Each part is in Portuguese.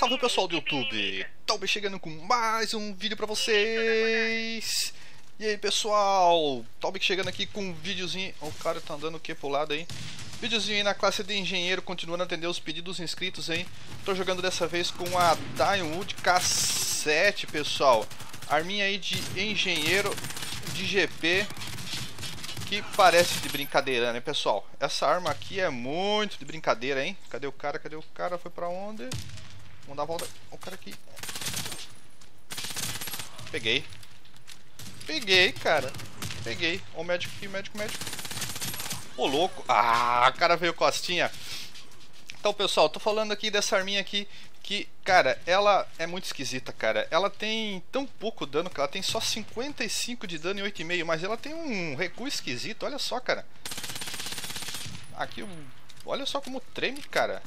salve pessoal do YouTube! Talvez chegando com mais um vídeo pra vocês! E aí pessoal, Talvez chegando aqui com um videozinho. O cara tá andando o que pro lado aí? Videozinho aí na classe de engenheiro, continuando a atender os pedidos inscritos aí. Tô jogando dessa vez com a Diamond K7, pessoal. Arminha aí de engenheiro de GP que parece de brincadeira, né, pessoal? Essa arma aqui é muito de brincadeira, hein? Cadê o cara? Cadê o cara? Foi pra onde? Vamos dar a volta. O cara aqui. Peguei. Peguei, cara. Peguei. O médico aqui, médico, médico. Ô, louco. Ah, o cara veio costinha. Então, pessoal, tô falando aqui dessa arminha aqui que, cara, ela é muito esquisita, cara. Ela tem tão pouco dano, que ela tem só 55 de dano e 8,5, mas ela tem um recuo esquisito, olha só, cara. Aqui, olha só como treme, cara.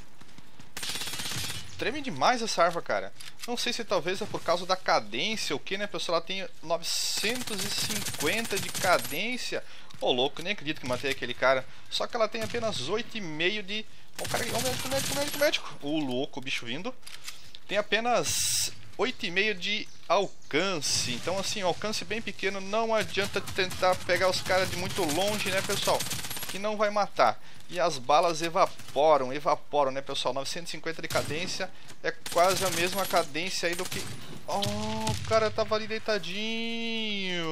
Treme demais essa arma, cara. Não sei se talvez é por causa da cadência ou o que, né, pessoal? Ela tem 950 de cadência. Ô, oh, louco, nem acredito que matei aquele cara. Só que ela tem apenas 8,5 de Ó, o cara, o médico, médico, médico, médico. O louco, o bicho vindo. Tem apenas 8,5 de alcance. Então, assim, alcance bem pequeno. Não adianta tentar pegar os caras de muito longe, né, pessoal? Que não vai matar. E as balas evaporam, evaporam, né, pessoal? 950 de cadência é quase a mesma cadência aí do que... Oh, o cara tava ali deitadinho.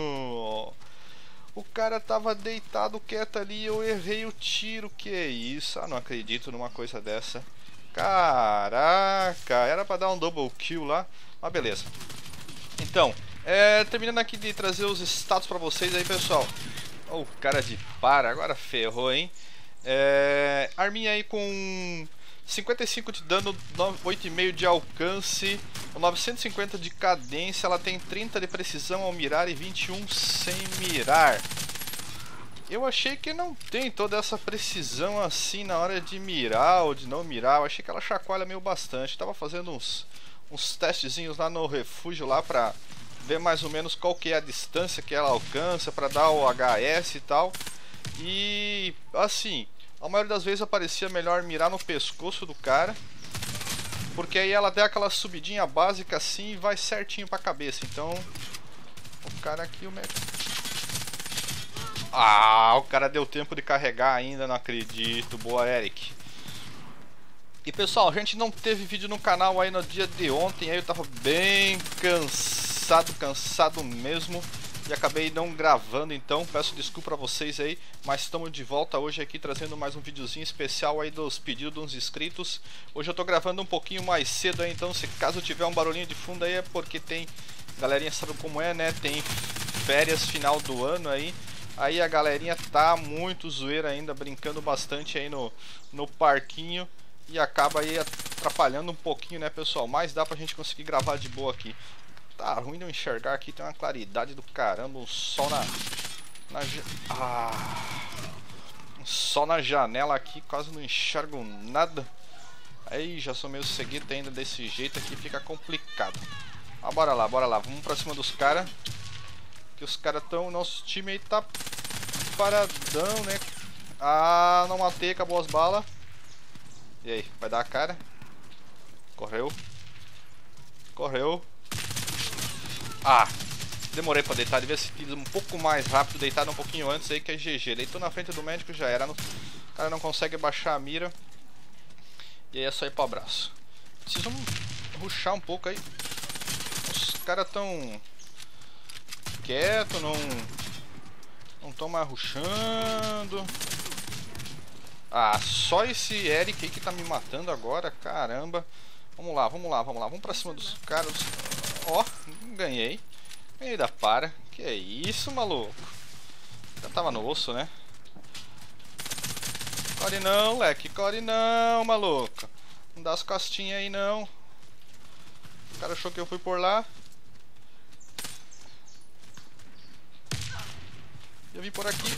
O cara tava deitado quieto ali eu errei o tiro. Que é isso? Ah, não acredito numa coisa dessa. Caraca, era pra dar um double kill lá. Mas beleza. Então, é, terminando aqui de trazer os status pra vocês aí, pessoal. Oh, cara de para, agora ferrou, hein? É, arminha aí com 55 de dano, 8,5 de alcance, 950 de cadência, ela tem 30 de precisão ao mirar e 21 sem mirar. Eu achei que não tem toda essa precisão assim na hora de mirar ou de não mirar, eu achei que ela chacoalha meio bastante. Tava fazendo uns, uns testezinhos lá no refúgio lá pra ver mais ou menos qual que é a distância que ela alcança para dar o HS e tal. E assim, a maioria das vezes aparecia melhor mirar no pescoço do cara. Porque aí ela dá aquela subidinha básica assim e vai certinho pra cabeça. Então, o cara aqui, o. Ah, o cara deu tempo de carregar ainda, não acredito. Boa, Eric. E pessoal, a gente não teve vídeo no canal aí no dia de ontem. Aí eu tava bem cansado, cansado mesmo. E acabei não gravando então, peço desculpa pra vocês aí, mas estamos de volta hoje aqui trazendo mais um videozinho especial aí dos pedidos dos inscritos. Hoje eu tô gravando um pouquinho mais cedo aí, então se caso tiver um barulhinho de fundo aí é porque tem, galerinha sabe como é né, tem férias final do ano aí, aí a galerinha tá muito zoeira ainda, brincando bastante aí no, no parquinho. E acaba aí atrapalhando um pouquinho né pessoal, mas dá pra gente conseguir gravar de boa aqui. Tá ruim de eu enxergar aqui, tem uma claridade do caramba, um sol na... na ah, um sol na janela aqui, quase não enxergo nada. Aí já sou meio seguido ainda desse jeito aqui, fica complicado. Ah, bora lá, bora lá, vamos pra cima dos caras. Que os caras tão... Nosso time aí tá paradão, né? Ah, não matei, acabou as balas. E aí, vai dar a cara? Correu. Correu. Ah, demorei pra deitar, devia ser um pouco mais rápido, deitado um pouquinho antes aí que é GG. Deitou na frente do médico, já era. O cara não consegue baixar a mira. E aí é só ir pro abraço. Preciso ruxar um pouco aí. Os caras tão quieto, não não tão mais ruxando. Ah, só esse Eric aí que tá me matando agora, caramba. Vamos lá, vamos lá, vamos lá. Vamos pra cima dos caras. Ó, ganhei. Ganhei da para. Que é isso, maluco? Já tava no osso, né? Core não, leque. Core não, maluco. Não dá as costinhas aí, não. O cara achou que eu fui por lá. Eu vim por aqui.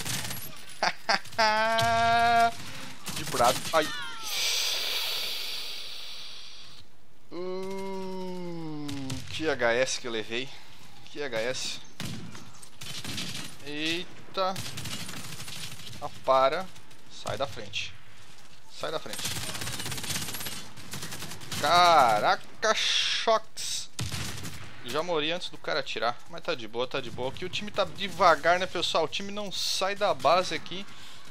De brado. Ai. Que HS que eu levei. Que HS. Eita. Ah, para. Sai da frente. Sai da frente. Caraca, choques. Já morri antes do cara atirar. Mas tá de boa, tá de boa. Aqui o time tá devagar, né, pessoal? O time não sai da base aqui.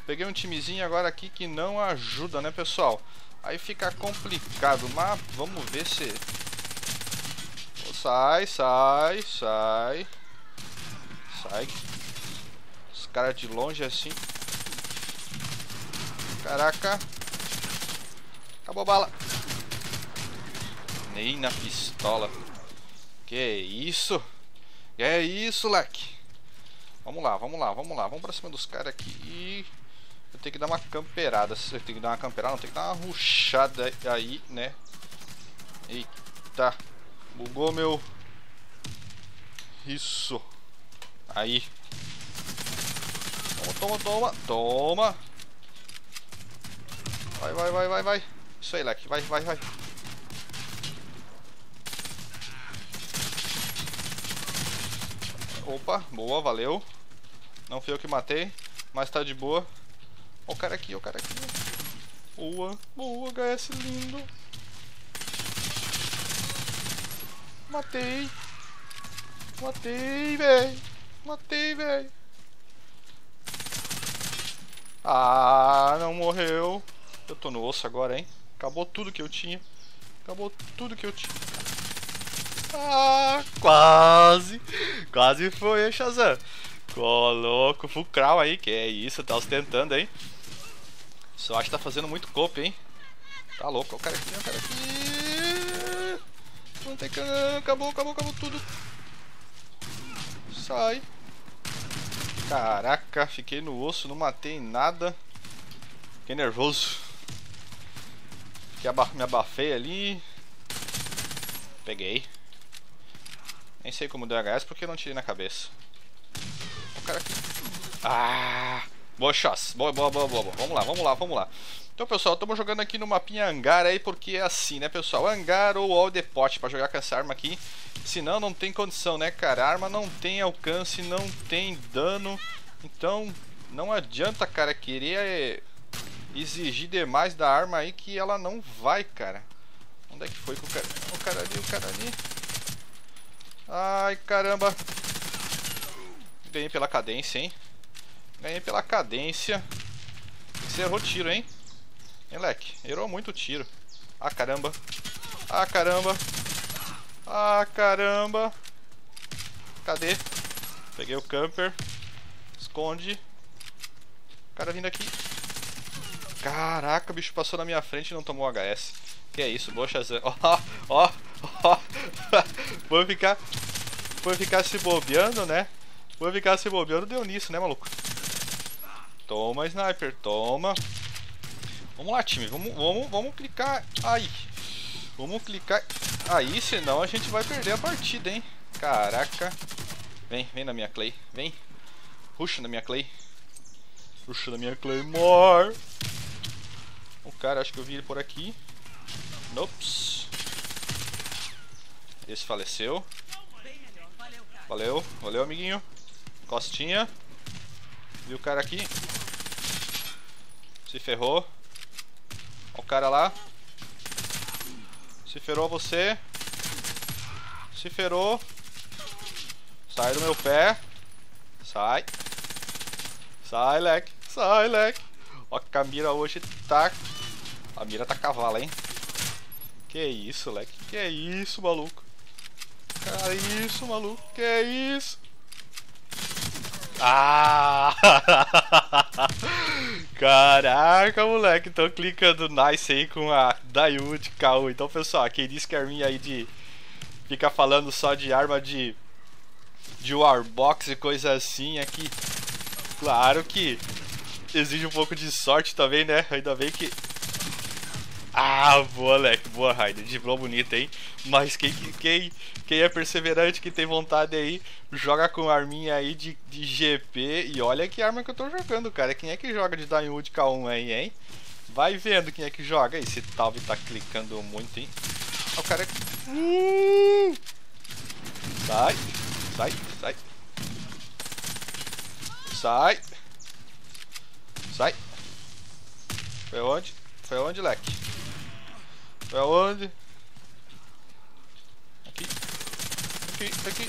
Peguei um timezinho agora aqui que não ajuda, né, pessoal? Aí fica complicado. Mas vamos ver se... Sai, sai, sai. Sai. Os caras de longe assim. Caraca. Acabou a bala. Nem na pistola. Que isso? É isso, leque? Vamos lá, vamos lá, vamos lá. Vamos pra cima dos caras aqui. Eu tenho que dar uma camperada. Eu tenho que dar uma camperada, não. Tem que dar uma ruchada aí, né? Eita. Bugou meu... Isso. Aí. Toma, toma, toma. Toma. Vai, vai, vai, vai, vai. Isso aí, leque. Vai, vai, vai. Opa, boa, valeu. Não fui eu que matei, mas tá de boa. Ó o cara aqui, ó o cara aqui. Boa, boa, HS lindo. Matei. Matei, velho. Matei, velho. Ah, não morreu. Eu tô no osso agora, hein? Acabou tudo que eu tinha. Acabou tudo que eu tinha. Ah, quase. Quase foi, hein, Shazam. Coloco, Fulcral aí, que é isso, tá ostentando, hein? Só acho que tá fazendo muito copo, hein? Tá louco, o cara aqui, o cara aqui. Não tem cano, acabou, acabou, acabou tudo. Sai. Caraca, fiquei no osso, não matei nada. Fiquei nervoso. Que me abafei ali. Peguei. Nem sei como deu HS porque não tirei na cabeça. O cara aqui. Ah! Boa chance. Boa, boa, boa, boa. Vamos lá, vamos lá, vamos lá. Então, pessoal, estamos jogando aqui no mapinha Hangar aí porque é assim, né, pessoal? Hangar ou All the Pot pra jogar com essa arma aqui. Senão não tem condição, né, cara? A arma não tem alcance, não tem dano. Então, não adianta, cara, querer exigir demais da arma aí que ela não vai, cara. Onde é que foi com o cara? O cara ali, o cara ali. Ai, caramba. Ganhei pela cadência, hein? Ganhei pela cadência. Você errou tiro, hein? Hein, leque? Errou muito tiro. Ah, caramba. Ah, caramba. Ah, caramba. Cadê? Peguei o camper. Esconde. O cara vindo aqui. Caraca, o bicho passou na minha frente e não tomou HS. Que é isso, boa Shazam. Ó, ó, ó. Vou ficar Vou ficar se bobeando, né? Vou ficar se bobeando, deu nisso, né, maluco? Toma, sniper, toma. Vamos lá, time, vamos, vamos, vamos clicar aí. Vamos clicar aí, senão a gente vai perder a partida, hein? Caraca. Vem, vem na minha Clay, vem. Ruxa na minha Clay. Ruxa na minha Claymore. O cara, acho que eu vi ele por aqui. Nops. Esse faleceu. Valeu, valeu amiguinho. Costinha. Viu o cara aqui? Se ferrou. Ó o cara lá. Se ferrou você. Se ferrou. Sai do meu pé. Sai. Sai, leque. Sai, leque. Ó que a mira hoje tá... A mira tá cavala, hein? Que isso, leque. Que isso, maluco. Cara, isso, maluco? Que isso? Ah! Caraca, moleque, tô clicando nice aí com a Dayud KU. Então, pessoal, quem disse que a aí de ficar falando só de arma de de Warbox e coisa assim aqui, claro que exige um pouco de sorte também, né? Ainda bem que ah, boa, Leque, boa, Raider. Driblou bonito, hein? Mas quem, quem, quem é perseverante, que tem vontade aí, joga com arminha aí de, de GP. E olha que arma que eu tô jogando, cara. Quem é que joga de Diamond K1 aí, hein? Vai vendo quem é que joga. Esse Talve tá clicando muito, hein? Olha o cara... Uh! Sai, sai, sai. Sai. Sai. Foi onde? Foi onde, Leque? É onde? Aqui. Aqui, aqui.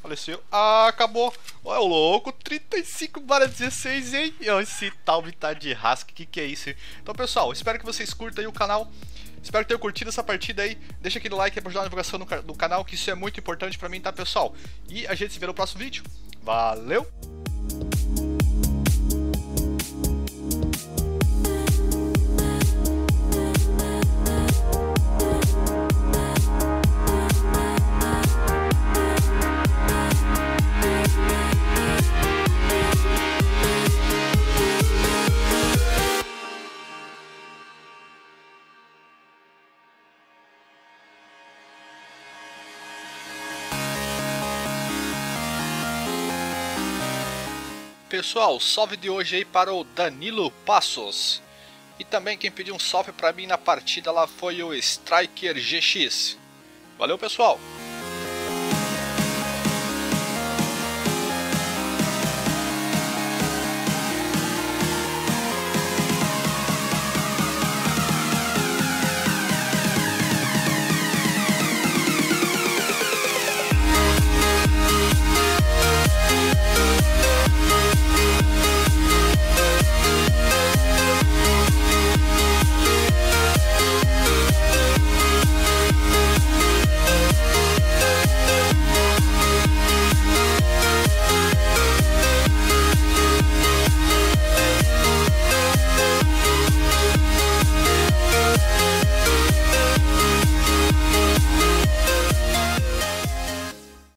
Faleceu. Ah, acabou. Olha o louco. 35 para 16, hein? Esse tal tá de rasca. Que que é isso, hein? Então, pessoal, espero que vocês curtam aí o canal. Espero que tenham curtido essa partida aí. Deixa aquele like para ajudar a divulgação do canal, que isso é muito importante para mim, tá, pessoal? E a gente se vê no próximo vídeo. Valeu! Pessoal, salve de hoje aí para o Danilo Passos. E também quem pediu um salve para mim na partida lá foi o Striker GX. Valeu pessoal!